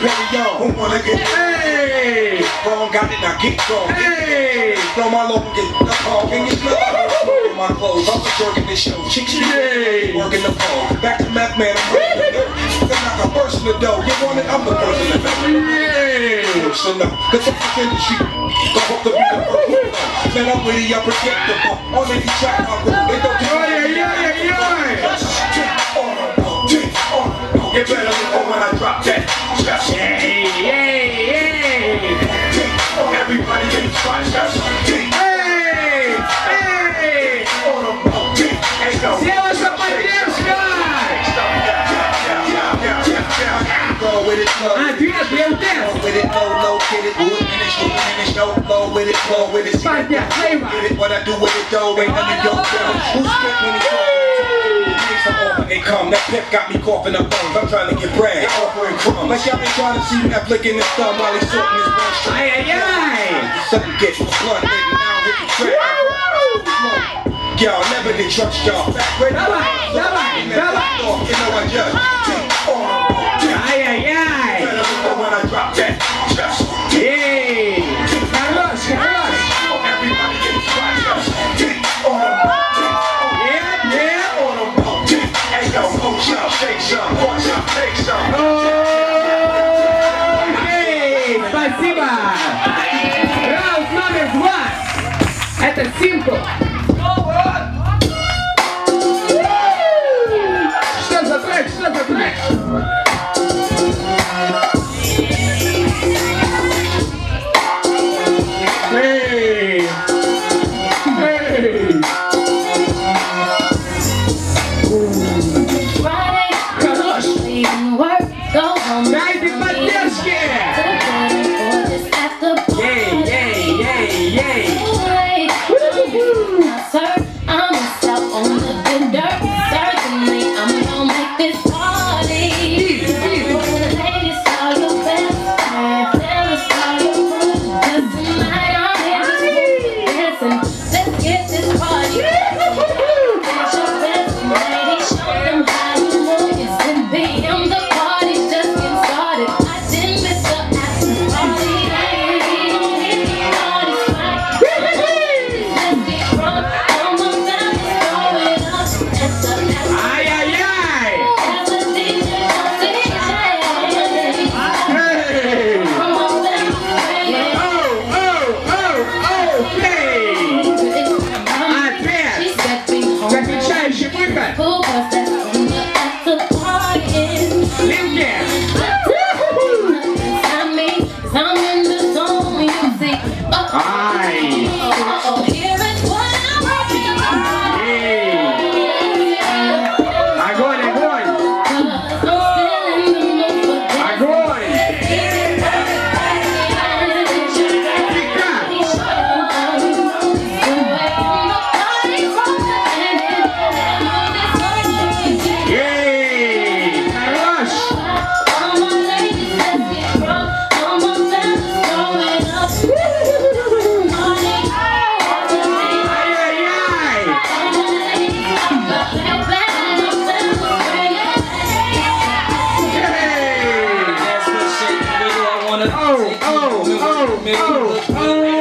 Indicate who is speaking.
Speaker 1: Who wanna get
Speaker 2: hey?
Speaker 1: Wrong got it, now get wrong.
Speaker 2: Hey!
Speaker 1: Throw my low and get the call. Can you smell the my clothes? I'm jerking this show. Chicks,
Speaker 2: hey.
Speaker 1: working the phone. Back to math, man. I'm like a person in the dough. You want it? I'm the person
Speaker 2: in
Speaker 1: the dough. Person up. The fuck industry. Go hope to be the first. Man, I'm really unpredictable. On any track, I'm They go I
Speaker 2: agree, I
Speaker 1: agree with
Speaker 2: that. Flow
Speaker 1: with it, low, low, get it, good it, good it, no it, with it, flow with it. See,
Speaker 2: with it, play it,
Speaker 1: Get it, what I do with it, though, ain't none of your Who's spit Next I ain't off income, that pimp got me coughing up bones. I'm trying to get bread, offering crumbs. Like y'all been trying to see me flicking his thumb while he's sorting his one. Aye,
Speaker 2: aye, aye.
Speaker 1: Something gets you blunt, nigga, now hit the track. Y'all never did trust y'all. Back when
Speaker 2: I
Speaker 1: you know I just take
Speaker 3: on. Aye, aye, aye. Better when I drop that. Just, yeah. hasta el this party. oh, oh, oh,
Speaker 2: oh, oh.